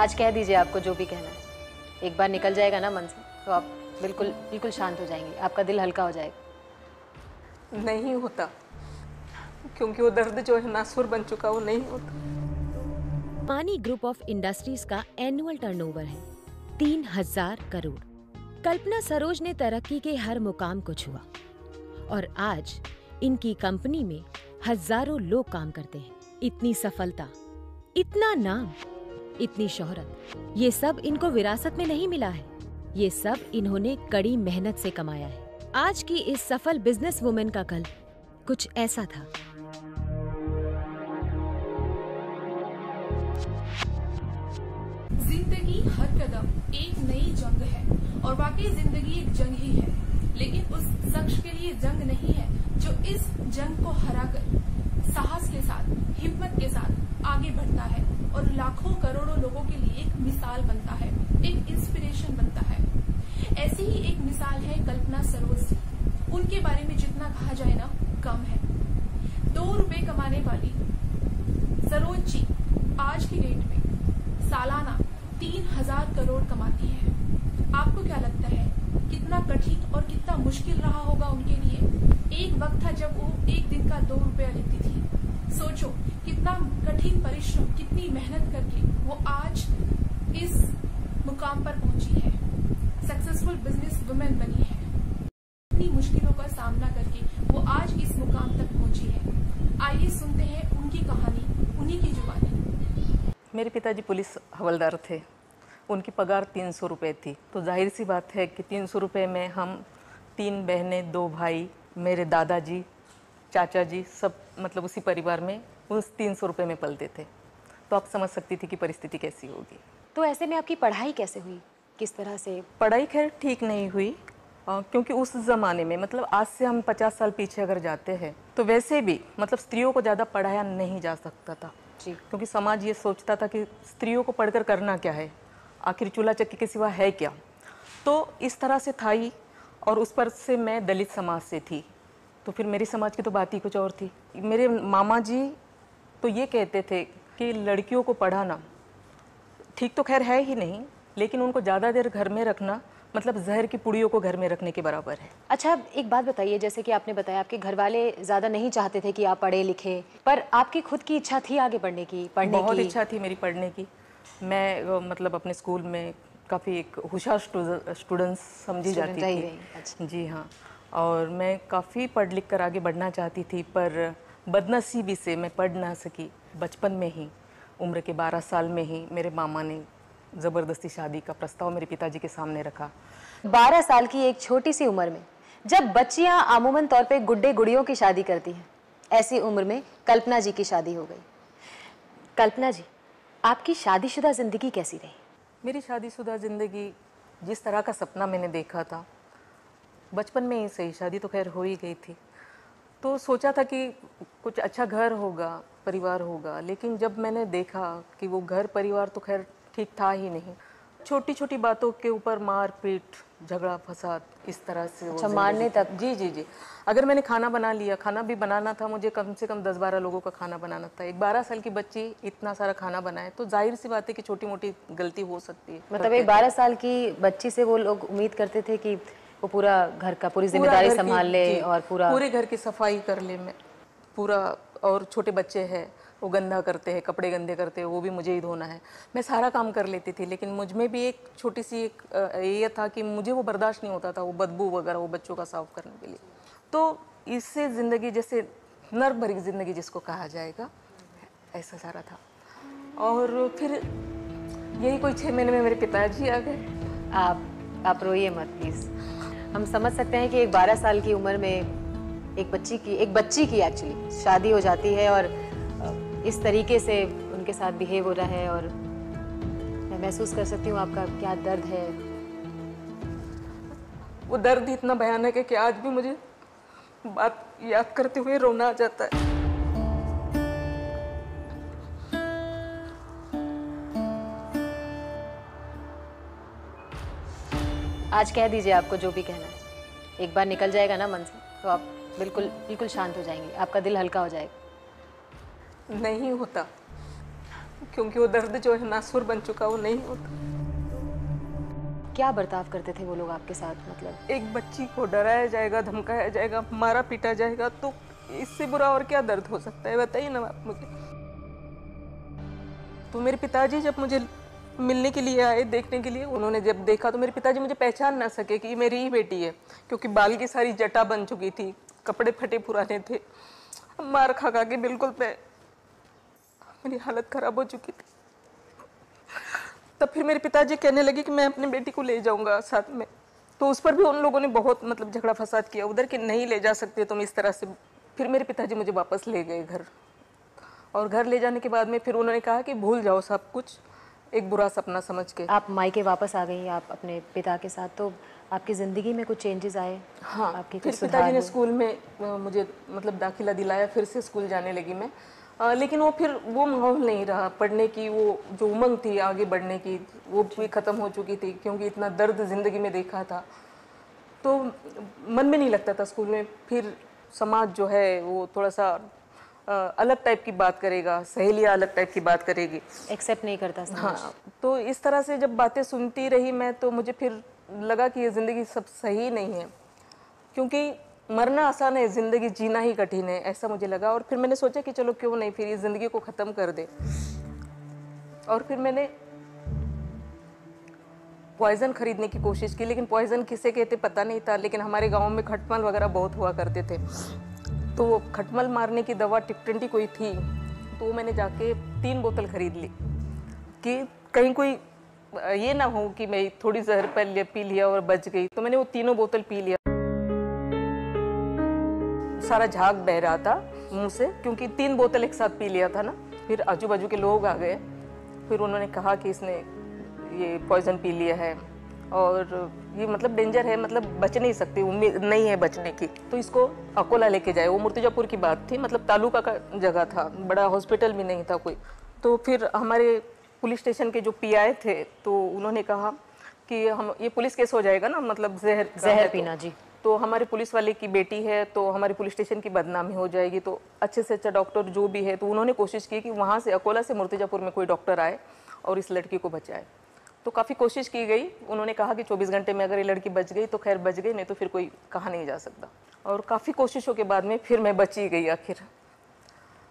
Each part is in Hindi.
आज कह दीजिए आपको जो भी कहना है। एक बार निकल जाएगा ना मन से तो आप बिल्कुल बिल्कुल शांत हो जाएँगे। आपका दिल हल्का हो जाएगा। नहीं होता। क्योंकि वो दर्द जो है नासुर बन चुका वो नहीं होता। पानी ग्रुप ऑफ़ इंडस्ट्रीज़ का एनुअल टर्नओवर है। तीन हज़ार करोड़। कल्पना सरोज ने तरक्की के हर मुकाम को छुआ। और आज इनकी कंपनी में हज़ारों लोग काम करते हैं। इतनी सफलता इतना नाम। इतनी शोहरत। ये सब इनको विरासत में नहीं मिला है। ये सब इन्होंने कड़ी मेहनत से कमाया है। आज की इस सफल बिज़नेस वुमेन का कल कुछ ऐसा था। ज़िंदगी हर कदम एक नई जंग है और वाकई ज़िंदगी एक जंग ही है। लेकिन उस शख्स के लिए जंग नहीं है जो इस जंग को हराकर साहस के साथ, हिम्मत के साथ आगे बढ़ता है। और लाखों करोड़ों लोगों के लिए एक मिसाल बनता है, एक इंस्पिरेशन बनता है। ऐसी ही एक मिसाल है कल्पना सरोज उनके बारे में जितना कहा जाए ना, कम है। दो रुपए कमाने वाली सरोज जी आज की डेट में सालाना तीन हज़ार करोड़ कमाती है। आपको क्या लगता है, कितना कठिन और कितना मुश्किल रहा होगा उनके लिए? एक वक्त था जब वो एक दिन का दो रुपया लेती थी। सोचो कितना कठिन परिश्रम, कितनी मेहनत करके वो आज इस मुकाम पर पहुँची है। सक्सेसफुल बिज़नेस वुमेन बनी है। इतनी मुश्किलों का सामना करके वो आज इस मुकाम तक पहुँची है। आइए सुनते हैं उनकी कहानी, उन्हीं की जुबानी। मेरे पिताजी पुलिस हवलदार थे। उनकी पगार तीन सौ रुपये थी। तो ज़ाहिर सी बात है कि तीन सौ रुपये में हम तीन बहनें, दो भाई, मेरे दादाजी, चाचा जी सब मतलब उसी परिवार में उस तीन सौ रुपये में पलते थे तो आप समझ सकती थी कि परिस्थिति कैसी होगी। तो ऐसे में आपकी पढ़ाई कैसे हुई? किस तरह से? पढ़ाई खैर ठीक नहीं हुई अ, क्योंकि उस ज़माने में मतलब आज से हम पचास साल पीछे अगर जाते हैं तो वैसे भी मतलब स्त्रियों को ज़्यादा पढ़ाया नहीं जा सकता था। जी। क्योंकि समाज ये सोचता था कि स्त्रियों को पढ़कर करना क्या है? आखिर चूल्हा चक्की के सिवा है क्या? तो इस तरह से था ही और उस पर से मैं दलित समाज से थी। तो फिर मेरी समाज की तो बात ही कुछ और थी। मेरे मामा जी तो ये कहते थे कि लड़कियों को पढ़ाना ठीक तो खैर है ही नहीं लेकिन उनको ज़्यादा देर घर में रखना मतलब जहर की पुड़ियों को घर में रखने के बराबर है। अच्छा एक बात बताइए जैसे कि आपने बताया आपके घर वाले ज़्यादा नहीं चाहते थे कि आप पढ़े लिखे पर आपकी खुद की इच्छा थी आगे बढ़ने की पढ़ने बहुत की? बहुत इच्छा थी मेरी पढ़ने की। मैं मतलब अपने स्कूल में काफ़ी एक होशियार स्टूडेंट्स समझी जाती थी। अच्छा। जी हाँ और मैं काफ़ी पढ़ लिख कर आगे बढ़ना चाहती थी पर बदनसीबी से मैं पढ़ ना सकी। बचपन में ही, उम्र के 12 साल में ही मेरे मामा ने ज़बरदस्ती शादी का प्रस्ताव मेरे पिताजी के सामने रखा। बारह साल की एक छोटी सी उम्र में, जब बच्चियाँ आमूमन तौर पे गुड्डे गुड़ियों की शादी करती हैं, ऐसी उम्र में कल्पना जी की शादी हो गई। कल्पना जी, आपकी शादीशुदा ज़िंदगी कैसी रही? मेरी शादीशुदा ज़िंदगी जिस तरह का सपना मैंने देखा था, बचपन में ही सही, शादी तो खैर हो ही गई थी। तो सोचा था कि कुछ अच्छा घर होगा परिवार होगा लेकिन जब मैंने देखा कि वो घर परिवार तो खैर ठीक था ही नहीं। छोटी छोटी बातों के ऊपर मार पीट झगड़ा फसाद इस तरह से अच्छा, मारने तक? जी जी जी। अगर मैंने खाना बना लिया खाना भी बनाना था मुझे कम से कम दस बारह लोगों का खाना बनाना था। एक बारह साल की बच्ची इतना सारा खाना बनाए तो ज़ाहिर सी बात है कि छोटी मोटी गलती हो सकती है। मतलब एक बारह साल की बच्ची से वो लोग उम्मीद करते थे कि वो पूरा घर का पूरी ज़िम्मेदारी संभाल ले और पूरा पूरे घर की सफ़ाई कर ले मैं। पूरा और छोटे बच्चे हैं वो गंदा करते हैं कपड़े गंदे करते हैं वो भी मुझे ही धोना है। मैं सारा काम कर लेती थी लेकिन मुझमें भी एक छोटी सी एक ये था कि मुझे वो बर्दाश्त नहीं होता था वो बदबू वगैरह वो बच्चों का साफ़ करने के लिए। तो इससे ज़िंदगी जैसे नर्क भरी ज़िंदगी जिसको कहा जाएगा ऐसा सारा था। और फिर यही कोई छः महीने में मेरे पिताजी आ गए। आप आप रोइए मत प्लीज़ हम समझ सकते हैं कि एक बारह साल की उम्र में एक बच्ची की, एक बच्ची की एक्चुअली शादी हो जाती है और इस तरीके से उनके साथ बिहेव हो रहा है और मैं महसूस कर सकती हूँ आपका क्या दर्द है। वो दर्द इतना भयानक है कि आज भी मुझे बात याद करते हुए रोना आ जाता है। आज कह दीजिए आपको जो भी कहना है। एक बार निकल जाएगा ना मन से तो आप बिल्कुल बिल्कुल शांत हो जाएँगे। आपका दिल हल्का हो जाएगा। नहीं होता। क्योंकि वो दर्द जो है नासुर बन चुका वो नहीं होता। क्या बर्ताव करते थे वो लोग आपके साथ मतलब? एक बच्ची को डराया जाएगा धमकाया जाएगा मारा पीटा जाएगा तो इससे बुरा और क्या दर्द हो सकता है? बताइए ना आप मुझे। तो मेरे पिताजी जब मुझे मिलने के लिए आए, देखने के लिए। उन्होंने जब देखा तो मेरे पिताजी मुझे पहचान ना सके कि ये मेरी ही बेटी है, क्योंकि बाल की सारी जटा बन चुकी थी, कपड़े फटे पुराने थे। मार खा खा के बिल्कुल मैं मेरी हालत खराब हो चुकी थी। तब फिर मेरे पिताजी कहने लगे कि मैं अपनी बेटी को ले जाऊँगा साथ में। तो उस पर भी उन लोगों ने बहुत मतलब झगड़ा फसाद किया। उधर कि नहीं ले जा सकते, तुम इस तरह से। फिर मेरे पिताजी मुझे वापस ले गए घर। और घर ले जाने के बाद में फिर उन्होंने कहा कि भूल जाओ सब कुछ। एक बुरा सपना समझ के। आप मायके वापस आ गई आप अपने पिता के साथ तो आपकी ज़िंदगी में कुछ चेंजेस आए? हाँ आपके फिर पिताजी ने स्कूल में मुझे मतलब दाखिला दिलाया फिर से स्कूल जाने लगी मैं। अ, लेकिन वो फिर वो माहौल नहीं रहा। पढ़ने की वो जो उमंग थी आगे बढ़ने की वो भी ख़त्म हो चुकी थी क्योंकि इतना दर्द ज़िंदगी में देखा था। तो मन में नहीं लगता था स्कूल में। फिर समाज जो है वो थोड़ा सा अलग टाइप की बात करेगा सहेलियाँ अलग टाइप की बात करेगी। एक्सेप्ट नहीं करता हाँ तो इस तरह से जब बातें सुनती रही मैं तो मुझे फिर लगा कि ये ज़िंदगी सब सही नहीं है। क्योंकि मरना आसान है ज़िंदगी जीना ही कठिन है ऐसा मुझे लगा। और फिर मैंने सोचा कि चलो क्यों नहीं फिर ये ज़िंदगी को ख़त्म कर दे। और फिर मैंने पॉइज़न खरीदने की कोशिश की लेकिन पॉइज़न किसे कहते पता नहीं था लेकिन हमारे गाँव में खटमल वगैरह बहुत हुआ करते थे। तो खटमल मारने की दवा टिप ट्वेंटी कोई थी तो मैंने जाके तीन बोतल खरीद ली। कि कहीं कोई ये ना हो कि मैं थोड़ी जहर पहले पी लिया और बच गई तो मैंने वो तीनों बोतल पी लिया। सारा झाग बह रहा था मुँह से, क्योंकि तीन बोतल एक साथ पी लिया था ना। फिर आजू बाजू के लोग आ गए। फिर उन्होंने कहा कि इसने ये पॉइजन पी लिया है और ये मतलब डेंजर है मतलब बच नहीं सकती उम्मीद नहीं है बचने की। तो इसको अकोला लेके जाए। वो मुर्तुजापुर की बात थी मतलब तालुका का जगह था बड़ा हॉस्पिटल भी नहीं था कोई। तो फिर हमारे पुलिस स्टेशन के जो पीआई थे तो उन्होंने कहा कि हम ये पुलिस केस हो जाएगा ना मतलब जहर जहर तो। पीना जी। तो हमारे पुलिस वाले की बेटी है तो हमारे पुलिस स्टेशन की बदनामी हो जाएगी। तो अच्छे से अच्छा डॉक्टर जो भी है तो उन्होंने कोशिश की कि वहाँ से अकोला से मुर्तिजापुर में कोई डॉक्टर आए और इस लड़की को बचाए। तो काफ़ी कोशिश की गई। उन्होंने कहा कि 24 घंटे में अगर ये लड़की बच गई तो खैर बच गई नहीं तो फिर कोई कहा नहीं जा सकता। और काफ़ी कोशिशों के बाद में फिर मैं बची गई आखिर।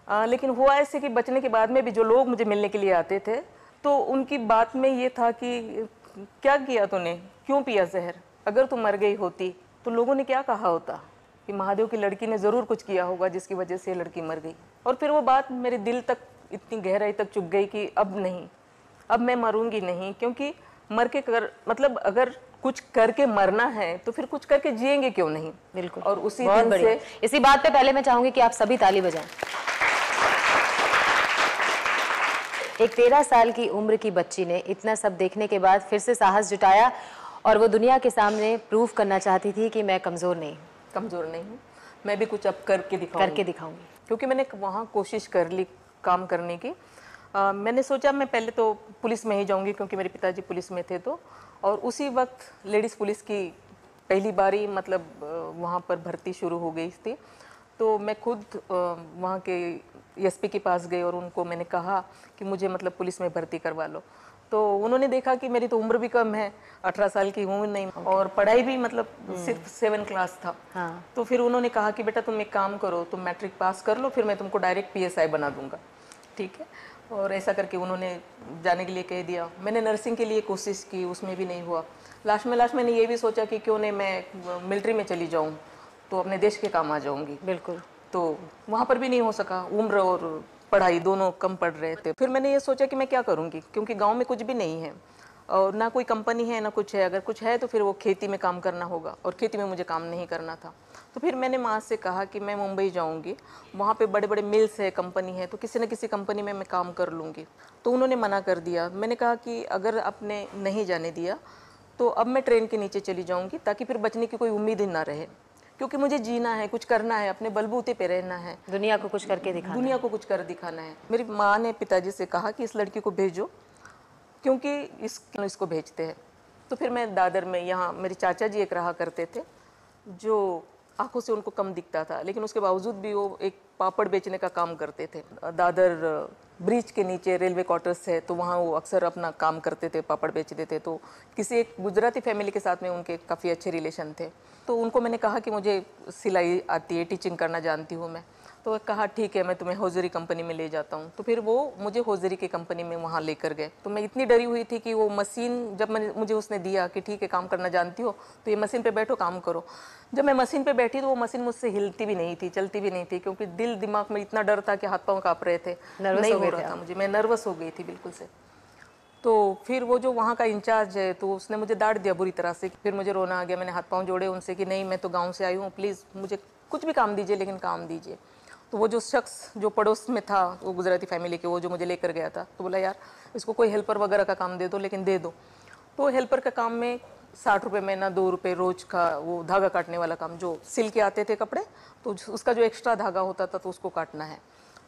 आ, लेकिन हुआ ऐसे कि बचने के बाद में भी जो लोग मुझे मिलने के लिए आते थे तो उनकी बात में ये था कि क्या किया तूने? क्यों पिया जहर? अगर तू मर गई होती तो लोगों ने क्या कहा होता कि महादेव की लड़की ने ज़रूर कुछ किया होगा जिसकी वजह से लड़की मर गई? और फिर वो बात मेरे दिल तक इतनी गहराई तक चुप गई कि अब नहीं। अब मैं मरूँगी नहीं क्योंकि मर के कर मतलब अगर कुछ करके मरना है तो फिर कुछ करके जिएँगे क्यों नहीं? बिल्कुल। और उसी दिन से इसी बात पे पहले मैं चाहूँगी कि आप सभी ताली बजाएँ। एक तेरह साल की उम्र की बच्ची ने इतना सब देखने के बाद फिर से साहस जुटाया और वो दुनिया के सामने प्रूव करना चाहती थी कि मैं कमज़ोर नहीं कमज़ोर नहीं हूँ। मैं भी कुछ अब करके दिखाऊँगी। करके दिखाऊँगी। क्योंकि मैंने वहाँ कोशिश कर ली काम करने की अ, मैंने सोचा मैं पहले तो पुलिस में ही जाऊँगी क्योंकि मेरे पिताजी पुलिस में थे तो। और उसी वक्त लेडीज़ पुलिस की पहली बारी मतलब वहाँ पर भर्ती शुरू हो गई थी। तो मैं खुद वहाँ के एसपी के पास गई और उनको मैंने कहा कि मुझे मतलब पुलिस में भर्ती करवा लो। तो उन्होंने देखा कि मेरी तो उम्र भी कम है अठारह साल की उम्र नहीं। Okay. और पढ़ाई भी मतलब सिर्फ़ सेवन क्लास था। हाँ। तो फिर उन्होंने कहा कि बेटा तुम एक काम करो तुम मैट्रिक पास कर लो फिर मैं तुमको डायरेक्ट पीएसआई बना दूँगा। ठीक है? और ऐसा करके उन्होंने जाने के लिए कह दिया। मैंने नर्सिंग के लिए कोशिश की उसमें भी नहीं हुआ। लास्ट में लास्ट मैंने ये भी सोचा कि क्यों नहीं मैं मिलिट्री में चली जाऊँ तो अपने देश के काम आ जाऊँगी। बिल्कुल। तो वहाँ पर भी नहीं हो सका। उम्र और पढ़ाई दोनों कम पड़ रहे थे। फिर मैंने ये सोचा कि मैं क्या करूँगी क्योंकि गाँव में कुछ भी नहीं है। और ना कोई कंपनी है ना कुछ है। अगर कुछ है तो फिर वो खेती में काम करना होगा। और खेती में मुझे काम नहीं करना था। तो फिर मैंने माँ से कहा कि मैं मुंबई जाऊँगी। वहाँ पे बड़े बड़े मिल्स है कंपनी है तो किसी न किसी कंपनी में मैं काम कर लूँगी। तो उन्होंने मना कर दिया। मैंने कहा कि अगर आपने नहीं जाने दिया तो अब मैं ट्रेन के नीचे चली जाऊँगी ताकि फिर बचने की कोई उम्मीद ही ना रहे। क्योंकि मुझे जीना है कुछ करना है अपने बलबूते पे रहना है। दुनिया को कुछ करके दिखा दुनिया को कुछ कर दिखाना है। मेरी माँ ने पिताजी से कहा कि इस लड़की को भेजो क्योंकि इस इसको भेजते हैं। तो फिर मैं दादर में यहाँ मेरे चाचा जी एक रहा करते थे जो आँखों से उनको कम दिखता था, लेकिन उसके बावजूद भी वो एक पापड़ बेचने का काम करते थे। दादर ब्रिज के नीचे रेलवे क्वार्टर्स है तो वहाँ वो अक्सर अपना काम करते थे, पापड़ बेचते थे तो किसी एक गुजराती फैमिली के साथ में उनके काफ़ी अच्छे रिलेशन थे। तो उनको मैंने कहा कि मुझे सिलाई आती है, टीचिंग करना जानती हूँ मैं। तो कहा ठीक है मैं तुम्हें हौजरी कंपनी में ले जाता हूँ। तो फिर वो मुझे हौजरी की कंपनी में वहाँ लेकर गए। तो मैं इतनी डरी हुई थी कि वो मशीन जब मैंने मुझे उसने दिया कि ठीक है काम करना जानती हो तो ये मशीन पे बैठो काम करो। जब मैं मशीन पे बैठी तो वो मशीन मुझसे हिलती भी नहीं थी चलती भी नहीं थी क्योंकि दिल दिमाग में इतना डर था कि हाथ पाँव काँप रहे थे। नहीं हो रहा था मुझे मैं नर्वस हो गई थी बिल्कुल से। तो फिर वो जो वहाँ का इंचार्ज है तो उसने मुझे डांट दिया बुरी तरह से। फिर मुझे रोना आ गया मैंने हाथ पाँव जोड़े उनसे कि नहीं मैं तो गाँव से आई हूँ प्लीज़ मुझे कुछ भी काम दीजिए लेकिन काम दीजिए। तो वो जो शख्स जो पड़ोस में था वो गुजराती फैमिली के वो जो मुझे लेकर गया था तो बोला यार इसको कोई हेल्पर वगैरह का काम दे दो लेकिन दे दो। तो हेल्पर का काम में साठ रुपये महीना दो रुपये रोज का वो धागा काटने वाला काम जो सिल के आते थे कपड़े तो उसका जो एक्स्ट्रा धागा होता था तो उसको काटना है।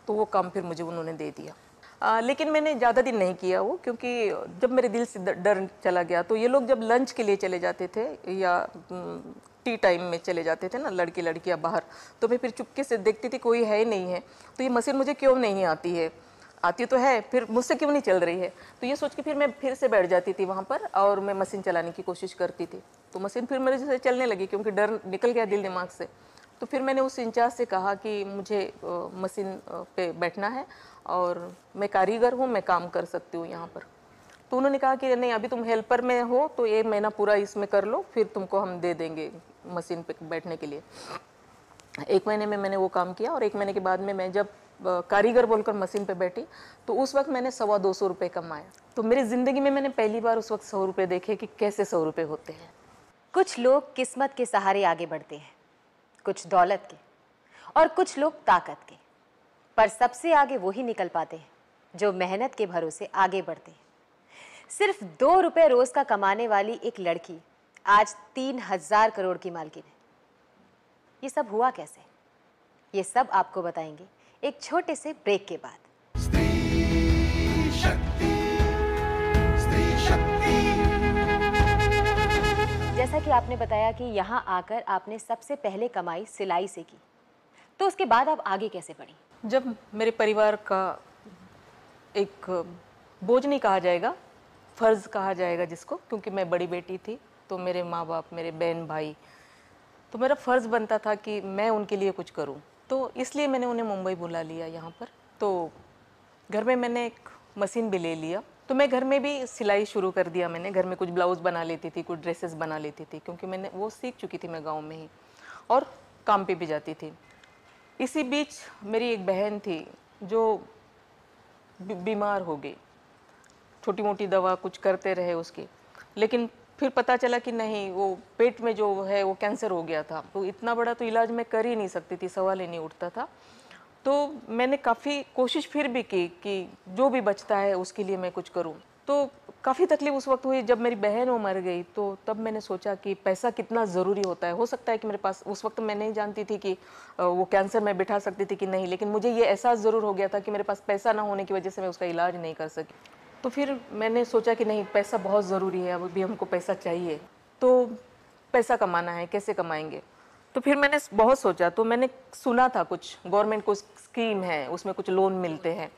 तो वो काम फिर मुझे उन्होंने दे दिया। आ, लेकिन मैंने ज़्यादा दिन नहीं किया वो क्योंकि जब मेरे दिल से डर चला गया तो ये लोग जब लंच के लिए चले जाते थे या टी टाइम में चले जाते थे ना लड़के लड़कियाँ बाहर। तो मैं फिर चुपके से देखती थी कोई है ही नहीं है। तो ये मशीन मुझे क्यों नहीं आती है? आती तो है, फिर मुझसे क्यों नहीं चल रही है? तो ये सोच के फिर मैं फिर से बैठ जाती थी वहाँ पर और मैं मशीन चलाने की कोशिश करती थी। तो मशीन फिर मेरे जैसे चलने लगी क्योंकि डर निकल गया दिल दिमाग से। तो फिर मैंने उस इंचार्ज से कहा कि मुझे मशीन पे बैठना है और मैं कारीगर हूँ, मैं काम कर सकती हूँ यहाँ पर। तो उन्होंने कहा कि नहीं, अभी तुम हेल्पर में हो तो ये महीना पूरा इसमें कर लो, फिर तुमको हम दे देंगे। मशीन पे बैठने के लिए। एक महीने में मैंने वो काम किया और एक महीने के बाद में मैं जब कारीगर बोलकर मशीन पे बैठी तो उस वक्त मैंने सवा दो सौ रुपये कमाया। तो मेरी ज़िंदगी में मैंने पहली बार उस वक्त सौ रुपये देखे कि कैसे सौ रुपये होते हैं। कुछ लोग किस्मत के सहारे आगे बढ़ते हैं, कुछ दौलत के और कुछ लोग ताकत के। पर सबसे आगे वही निकल पाते हैं, जो मेहनत के भरोसे आगे बढ़ते हैं। सिर्फ़ दो रुपए रोज का कमाने वाली एक लड़की आज तीन हज़ार करोड़ की मालकिन है। ये सब हुआ कैसे? ये सब आपको बताएँगे एक छोटे से ब्रेक के बाद। जैसा कि आपने बताया कि यहाँ आकर आपने सबसे पहले कमाई सिलाई से की तो उसके बाद आप आगे कैसे बढ़ी? जब मेरे परिवार का एक बोझ नहीं कहा जाएगा फ़र्ज़ कहा जाएगा जिसको क्योंकि मैं बड़ी बेटी थी तो मेरे माँ बाप मेरे बहन भाई तो मेरा फ़र्ज़ बनता था कि मैं उनके लिए कुछ करूँ। तो इसलिए मैंने उन्हें मुंबई बुला लिया यहाँ पर। तो घर में मैंने एक मशीन भी ले लिया। तो मैं घर में भी सिलाई शुरू कर दिया मैंने। घर में कुछ ब्लाउज़ बना लेती थी, कुछ ड्रेसेस बना लेती थी, क्योंकि मैंने वो सीख चुकी थी मैं गाँव में ही। और काम पे भी जाती थी। इसी बीच मेरी एक बहन थी जो बीमार हो गई। छोटी मोटी दवा कुछ करते रहे उसकी। लेकिन फिर पता चला कि नहीं, वो पेट में जो है वो कैंसर हो गया था। तो इतना बड़ा तो इलाज मैं कर ही नहीं सकती थी, सवाल ही नहीं उठता था। तो मैंने काफ़ी कोशिश फिर भी की कि जो भी बचता है उसके लिए मैं कुछ करूँ। तो काफ़ी तकलीफ़ उस वक्त हुई, जब मेरी बहन वो मर गई तो तब मैंने सोचा कि पैसा कितना ज़रूरी होता है। हो सकता है कि मेरे पास, उस वक्त मैं नहीं जानती थी कि वो कैंसर मैं बिठा सकती थी कि नहीं, लेकिन मुझे ये एहसास ज़रूर हो गया था कि मेरे पास पैसा ना होने की वजह से मैं उसका इलाज नहीं कर सकी। तो फिर मैंने सोचा कि नहीं, पैसा बहुत ज़रूरी है, अभी हमको पैसा चाहिए। तो पैसा कमाना है, कैसे कमाएँगे? तो फिर मैंने बहुत सोचा तो मैंने सुना था कुछ, गवर्नमेंट को स्कीम है, उसमें कुछ लोन मिलते हैं।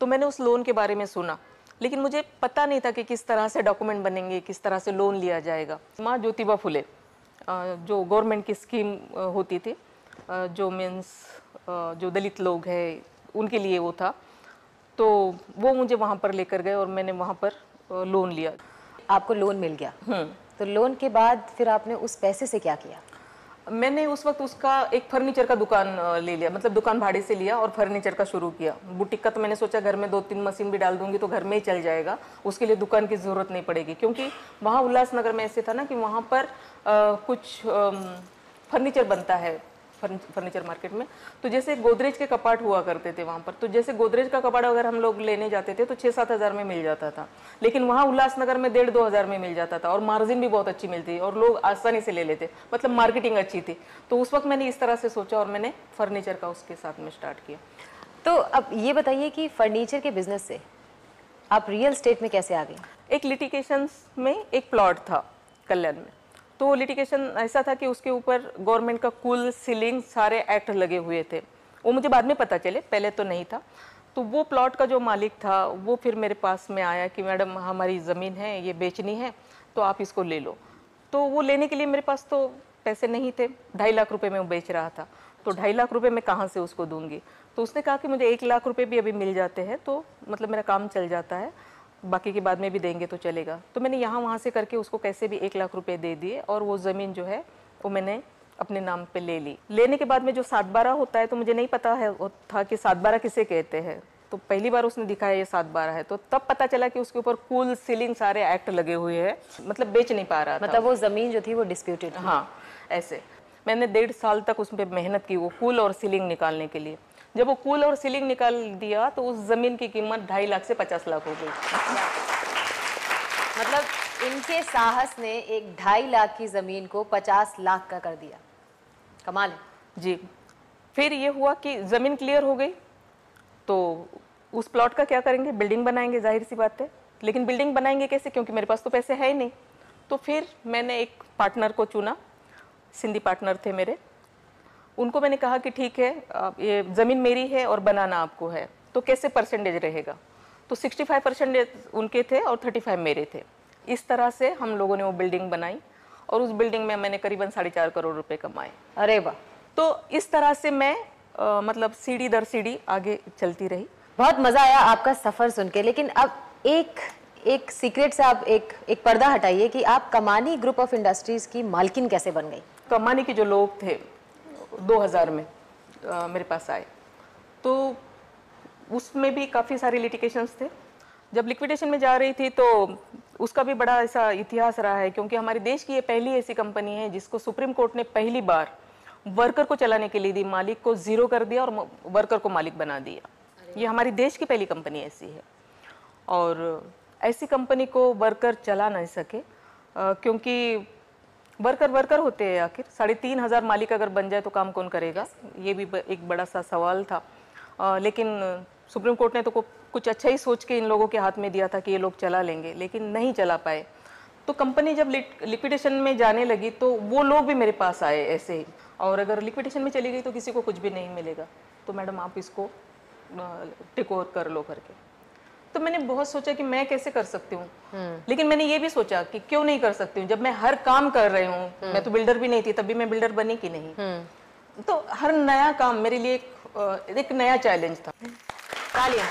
तो मैंने उस लोन के बारे में सुना, लेकिन मुझे पता नहीं था कि किस तरह से डॉक्यूमेंट बनेंगे, किस तरह से लोन लिया जाएगा। माँ ज्योतिबा फुले जो गवर्नमेंट की स्कीम होती थी जो मीन्स जो दलित लोग हैं, उनके लिए वो था। तो वो मुझे वहाँ पर लेकर गए और मैंने वहाँ पर लोन लिया। आपको लोन मिल गया? हम्म। तो लोन के बाद फिर आपने उस पैसे से क्या किया? मैंने उस वक्त उसका एक फर्नीचर का दुकान ले लिया मतलब दुकान भाड़े से लिया और फर्नीचर का शुरू किया। बुटीक का तो मैंने सोचा घर में दो तीन मशीन भी डाल दूँगी तो घर में ही चल जाएगा उसके लिए दुकान की ज़रूरत नहीं पड़ेगी। क्योंकि वहाँ उल्लासनगर में ऐसे था ना कि वहाँ पर आ, कुछ आ, फर्नीचर बनता है। फर्नीचर मार्केट में। तो जैसे गोदरेज के कपाट हुआ करते थे वहाँ पर तो जैसे गोदरेज का कपाट अगर हम लोग लेने जाते थे तो छः सात हज़ार में मिल जाता था। लेकिन वहाँ उल्लासनगर में डेढ़ दो हज़ार में मिल जाता था और मार्जिन भी बहुत अच्छी मिलती और लोग आसानी से ले लेते मतलब मार्केटिंग अच्छी थी। तो उस वक्त मैंने इस तरह से सोचा और मैंने फर्नीचर का उसके साथ में स्टार्ट किया। तो अब ये बताइए कि फर्नीचर के बिज़नेस से आप रियल स्टेट में कैसे आ गए? एक लिटिकेशन में एक प्लॉट था कल्याण में। तो लिटिगेशन ऐसा था कि उसके ऊपर गवर्नमेंट का कुल सीलिंग सारे एक्ट लगे हुए थे। वो मुझे बाद में पता चले, पहले तो नहीं था। तो वो प्लॉट का जो मालिक था, वो फिर मेरे पास में आया कि, मैडम, हमारी ज़मीन है, ये बेचनी है तो आप इसको ले लो। तो वो लेने के लिए मेरे पास तो पैसे नहीं थे। ढाई लाख रुपए में वो बेच रहा था। तो ढाई लाख रुपए मैं कहाँ से उसको दूँगी? तो उसने कहा कि, मुझे एक लाख रुपए भी अभी मिल जाते हैं तो मतलब मेरा काम चल जाता है। बाकी के बाद में भी देंगे तो चलेगा। तो मैंने यहाँ वहाँ से करके उसको कैसे भी एक लाख रुपए दे दिए और वो ज़मीन जो है वो मैंने अपने नाम पे ले ली। लेने के बाद में जो सात बारह होता है तो मुझे नहीं पता है वो था कि सात बारह किसे कहते हैं। तो पहली बार उसने दिखाया ये सात बारह है। तो तब पता चला कि उसके ऊपर कुल सीलिंग सारे एक्ट लगे हुए हैं। मतलब बेच नहीं पा रहा था। मतलब वो ज़मीन जो थी वो डिस्प्यूटेड हाँ ऐसे। मैंने डेढ़ साल तक उसमें मेहनत की वो कूल और सीलिंग निकालने के लिए। जब वो कूल और सीलिंग निकाल दिया तो उस ज़मीन की कीमत ढाई लाख से पचास लाख हो गई। मतलब इनके साहस ने एक ढाई लाख की ज़मीन को पचास लाख का कर दिया। कमाल है। जी। फिर ये हुआ कि ज़मीन क्लियर हो गई तो उस प्लॉट का क्या करेंगे? बिल्डिंग बनाएँगे ज़ाहिर सी बात है। लेकिन बिल्डिंग बनाएँगे कैसे? क्योंकि मेरे पास तो पैसे है ही नहीं। तो फिर मैंने एक पार्टनर को चुना। सिंधी पार्टनर थे मेरे। उनको मैंने कहा कि ठीक है ये ज़मीन मेरी है और बनाना आपको है। तो कैसे परसेंटेज रहेगा? तो 65 परसेंटेज उनके थे और 35 मेरे थे। इस तरह से हम लोगों ने वो बिल्डिंग बनाई और उस बिल्डिंग में मैंने करीबन साढ़े चार करोड़ रुपए कमाए। अरे वाह। तो इस तरह से मैं अ, मतलब सीढ़ी दर सीढ़ी आगे चलती रही। बहुत मज़ा आया आपका सफ़र सुन के लेकिन अब एक एक सीक्रेट से आप एक एक पर्दा हटाइए कि आप कमानी ग्रुप ऑफ़ इंडस्ट्रीज़ की मालकिन कैसे बन गई? कमानी के जो लोग थे 2000 में अ, मेरे पास आए। तो उसमें भी काफ़ी सारे लिटिकेशंस थे। जब लिक्विडेशन में जा रही थी तो उसका भी बड़ा ऐसा इतिहास रहा है क्योंकि हमारे देश की ये पहली ऐसी कंपनी है जिसको सुप्रीम कोर्ट ने पहली बार वर्कर को चलाने के लिए दी मालिक को ज़ीरो कर दिया और वर्कर को मालिक बना दिया। ये हमारी देश की पहली कंपनी ऐसी है। और ऐसी कंपनी को वर्कर चला नहीं सके अ, क्योंकि वर्कर वर्कर होते हैं आखिर। साढ़े तीन हज़ार मालिक अगर बन जाए तो काम कौन करेगा? ये भी एक बड़ा सा सवाल था। अ, लेकिन सुप्रीम कोर्ट ने तो कुछ अच्छा ही सोच के इन लोगों के हाथ में दिया था कि ये लोग चला लेंगे लेकिन नहीं चला पाए। तो कंपनी जब लिक्विडेशन में जाने लगी तो वो लोग भी मेरे पास आए ऐसे ही। और अगर लिक्विडेशन में चली गई तो किसी को कुछ भी नहीं मिलेगा। तो मैडम आप इसको टेक ओवर कर लो करके। तो मैंने बहुत सोचा कि मैं कैसे कर सकती हूँ। लेकिन मैंने ये भी सोचा कि क्यों नहीं कर सकती हूँ? जब मैं हर काम कर रही हूँ मैं तो बिल्डर भी नहीं थी तभी मैं बिल्डर बनी कि नहीं? तो हर नया काम मेरे लिए एक, एक नया चैलेंज था। तालियाँ।